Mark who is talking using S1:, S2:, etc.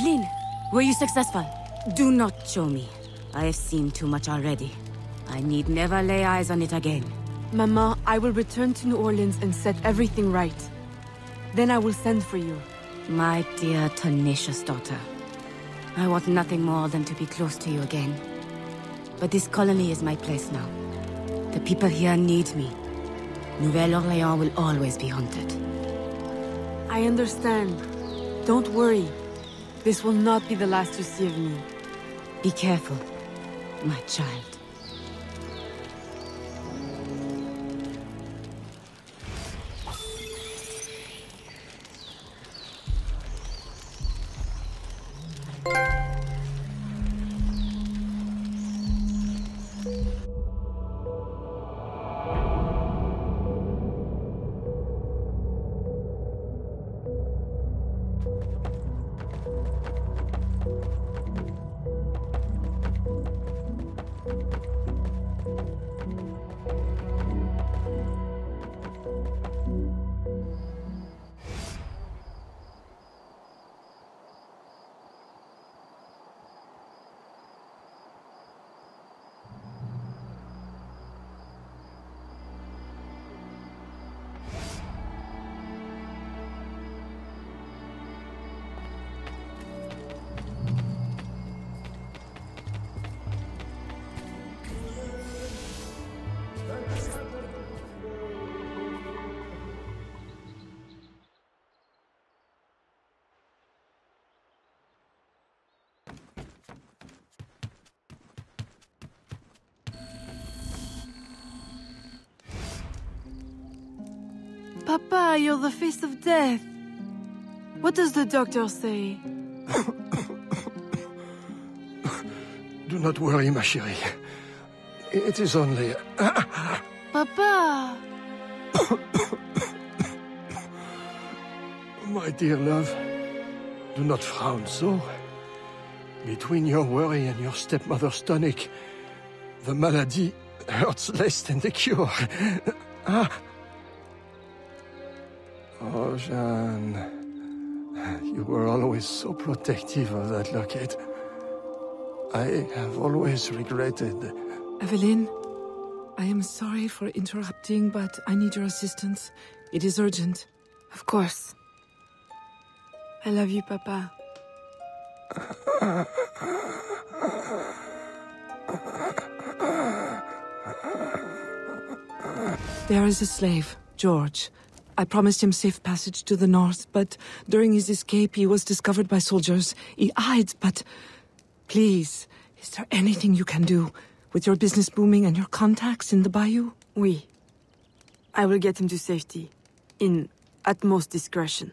S1: Aveline, were you successful? Do not show me. I have seen too much already. I need never lay eyes on it again.
S2: Mama, I will return to New Orleans and set everything right. Then I will send for you.
S1: My dear, tenacious daughter. I want nothing more than to be close to you again. But this colony is my place now. The people here need me. Nouvelle-Orléans will always be haunted.
S2: I understand. Don't worry. This will not be the last you see of me.
S1: Be careful, my child.
S2: Papa, you're the face of death. What does the doctor say?
S3: Do not worry, ma chérie. It is only...
S2: Papa!
S3: My dear love, do not frown so. Between your worry and your stepmother's tonic, the malady hurts less than the cure. Ah. Oh, Jeanne. You were always so protective of that locket. I have always regretted.
S4: Aveline, I am sorry for interrupting, but I need your assistance. It is urgent.
S2: Of course. I love you, Papa.
S4: There is a slave, George. I promised him safe passage to the north, but during his escape he was discovered by soldiers. He hides, but... Please, is there anything you can do? With your business booming and your contacts in the bayou?
S2: Oui. I will get him to safety. In utmost discretion.